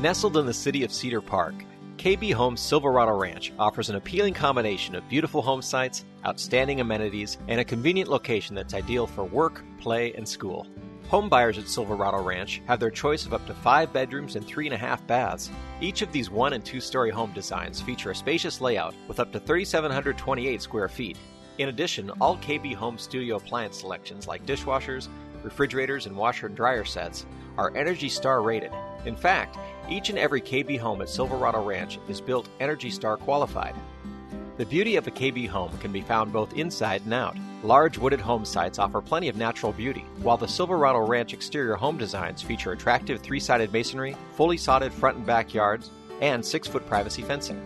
Nestled in the city of Cedar Park, KB Homes Silverado Ranch offers an appealing combination of beautiful home sites, outstanding amenities, and a convenient location that's ideal for work, play, and school. Home buyers at Silverado Ranch have their choice of up to five bedrooms and three and a half baths. Each of these one and two story home designs feature a spacious layout with up to 3,728 square feet. In addition, all KB Home studio appliance selections like dishwashers, refrigerators, and washer and dryer sets are Energy Star rated. In fact, each and every KB home at Silverado Ranch is built Energy Star qualified. The beauty of a KB home can be found both inside and out. Large wooded home sites offer plenty of natural beauty, while the Silverado Ranch exterior home designs feature attractive three sided masonry, fully sodded front and backyards, and six foot privacy fencing.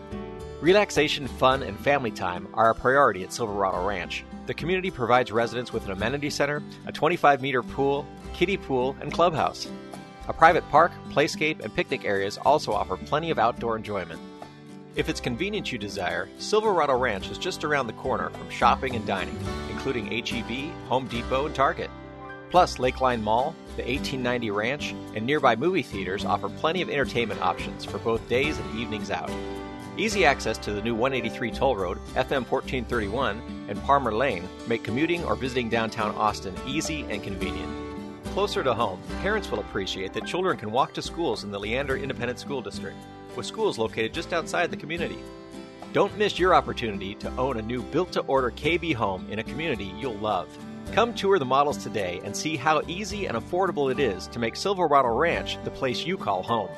Relaxation, fun, and family time are a priority at Silverado Ranch. The community provides residents with an amenity center, a 25 meter pool, kiddie pool, and clubhouse. A private park, playscape, and picnic areas also offer plenty of outdoor enjoyment. If it's convenience you desire, Silverado Ranch is just around the corner from shopping and dining, including HEB, Home Depot, and Target. Plus, Lakeline Mall, the 1890 Ranch, and nearby movie theaters offer plenty of entertainment options for both days and evenings out. Easy access to the new 183 toll road, FM 1431, and Parmer Lane make commuting or visiting downtown Austin easy and convenient. Closer to home, parents will appreciate that children can walk to schools in the Leander Independent School District, with schools located just outside the community. Don't miss your opportunity to own a new built to order KB home in a community you'll love. Come tour the models today and see how easy and affordable it is to make Silverado Ranch the place you call home.